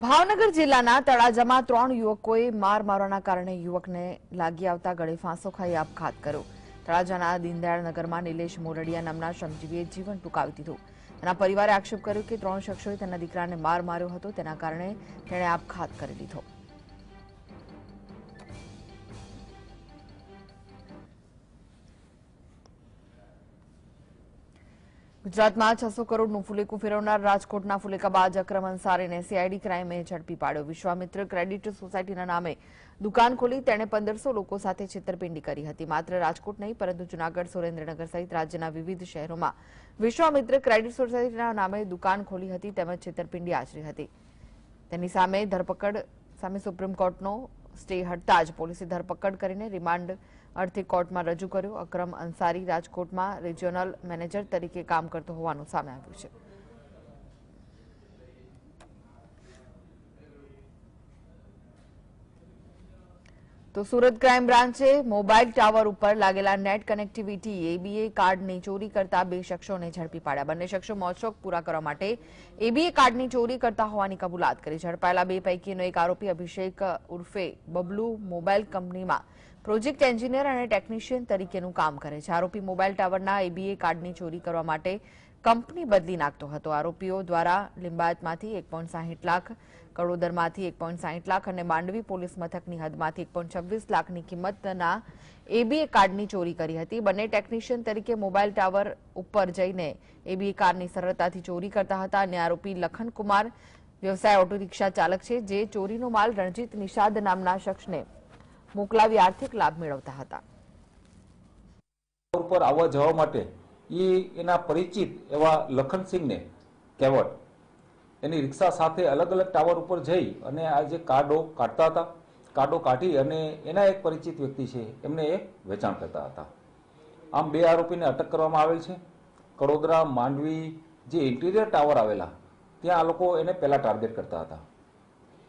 ભાવનગર જિલ્લાના તળાજામાં ત્રણ યુવકોએ માર મારવાના કારણે યુવકને લાગી આવતા ગળે ફાંસો ખાઈ આપઘાત કર્યો. તળાજાના દીનદયાળ નગરમાં નિલેશ મોરડિયા નામના શ્રમજીવીએ જીવન ટૂંકાવી દીધું. તેના પરિવારે આક્ષેપ કર્યો કે ત્રણ શખ્સોએ તેના દીકરાને માર માર્યો હતો, તેના કારણે તેણે આપઘાત કરી લીધો. ગુજરાતમાં છસો કરોડનું ફુલેકું ફેરવનાર રાજકોટના ફુલેકાબાજ અક્રમ અંસારીને સીઆઈડી ક્રાઇમે ઝડપી પાડ્યો. વિશ્વામિત્ર ક્રેડિટ સોસાયટીના નામે દુકાન ખોલી તેણે પંદરસો લોકો સાથે છેતરપિંડી કરી હતી. માત્ર રાજકોટ નહીં, પરંતુ જૂનાગઢ, સુરેન્દ્રનગર સહિત રાજ્યના વિવિધ શહેરોમાં વિશ્વામિત્ર ક્રેડિટ સોસાયટીના નામે દુકાન ખોલી હતી તેમજ છેતરપિંડી આચરી હતી. તેની સામે ધરપકડ સામે સુપ્રીમ કોર્ટનો સ્ટે હટતા જ પોલીસે ધરપકડ કરીને રિમાન્ડ અર્થે કોર્ટમાં રજૂ કર્યો. અક્રમ અંસારી રાજકોટમાં રિજિયોનલ મેનેજર તરીકે કામ કરતો હોવાનું સામે આવ્યું છે. તો સુરત ક્રાઇમ બ્રાન્ચે મોબાઈલ ટાવર ઉપર લાગેલા નેટ કનેક્ટિવિટી એબીએ કાર્ડની ચોરી કરતા બે શખ્સોને ઝડપી પાડ્યા. બંને શખ્સો મોજશોખ પૂરા કરવા માટે એબીએ કાર્ડની ચોરી કરતા હોવાની કબૂલાત કરી. ઝડપાયેલા બે પૈકીનો એક આરોપી અભિષેક ઉર્ફે બબલુ મોબાઈલ કંપનીમાં પ્રોજેક્ટ એન્જિનિયર અને ટેકનિશિયન તરીકેનું કામ કરે છે. આરોપી મોબાઈલ ટાવરના એબીએ કાર્ડની ચોરી કરવા માટે કંપની બદલી નાખતો હતો. આરોપીઓ દ્વારા લિંબાયતમાંથી એક પોઈન્ટ સાહીઠ લાખ, કડોદરમાંથી એક પોઈન્ટ સાહીઠ લાખ અને માંડવી પોલીસ મથકની હદમાંથી એક પોઈન્ટ છવ્વીસ લાખની કિંમતના એબીએ કાર્ડની ચોરી કરી હતી. બંને ટેકનિશિયન તરીકે મોબાઈલ ટાવર ઉપર જઈને એબીએ કાર્ડની સરળતાથી ચોરી કરતા હતા અને આરોપી લખનકુમાર વ્યવસાય ઓટો રિક્ષા ચાલક છે, જે ચોરીનો માલ રણજીત નિષાદ નામના શખ્સને મોકલાવી આર્થિક લાભ મેળવતા હતા. ઉપર આવવા જવા માટે એ એના પરિચિત એવા લખનસિંહને કેવટ એની રિક્ષા સાથે અલગ અલગ ટાવર ઉપર જઈ અને આ જે કાર્ડો કાઢતા હતા કાર્ડો કાઢી અને એના એક પરિચિત વ્યક્તિ છે, એમને એ વેચાણ કરતા હતા. આમ બે આરોપીને અટક કરવામાં આવેલ છે. કડોદરા, માંડવી જે ઇન્ટિરિયર ટાવર આવેલા, ત્યાં આ લોકો એને પહેલાં ટાર્ગેટ કરતા હતા.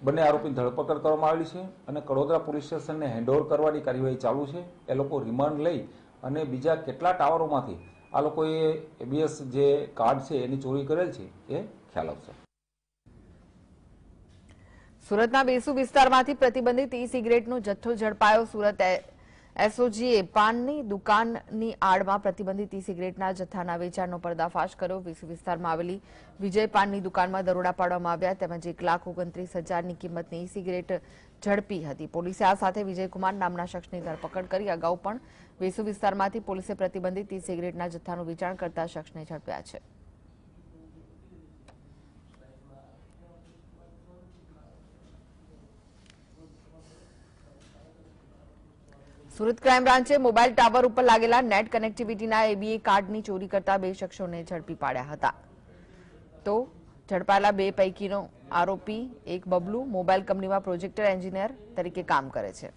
બંને આરોપીની ધરપકડ કરવામાં આવેલી છે અને કડોદરા પોલીસ સ્ટેશનને હેન્ડઓવર કરવાની કાર્યવાહી ચાલુ છે. એ લોકો રિમાન્ડ લઈ અને બીજા કેટલા ટાવરોમાંથી આ લોકોએ એબીએસ જે કાર્ડ છે, એની ચોરી કરેલ છે, એ ખ્યાલ આવશે. સુરતના બેસુ વિસ્તારમાંથી પ્રતિબંધિત ઈ સિગરેટનો જથ્થો ઝડપાયો. સુરત એસઓજીએ પાનની દુકાનની આડમાં પ્રતિબંધિત ઈ સિગરેટના જથ્થાના વેચાણનો પર્દાફાશ કર્યો. વીસી વિસ્તારમાં આવેલી વિજય પાનની દુકાનમાં દરોડા પાડવામાં આવ્યા તેમજ એક લાખ ઓગણત્રીસ હજારની કિંમતની ઈ સિગરેટ ઝડપી હતી. પોલીસે આ સાથે વિજયકુમાર નામના શખ્સની ધરપકડ કરી. અગાઉ પણ વેસુ વિસ્તારમાંથી પોલીસે પ્રતિબંધિત ઈ સિગરેટના જથ્થાનું વેચાણ કરતા શખ્સને ઝડપ્યા છે. સુરત ક્રાઇમ બ્રાન્ચે મોબાઈલ ટાવર ઉપર લાગેલા નેટ કનેક્ટિવિટીના એબીએ કાર્ડની ચોરી કરતા બે શખ્સોને ઝડપી પાડ્યા હતા. તો ઝડપાયેલા બે પૈકીનો આરોપી, એક બબલુ મોબાઈલ કંપનીમાં પ્રોજેક્ટર એન્જિનિયર તરીકે કામ કરે છે.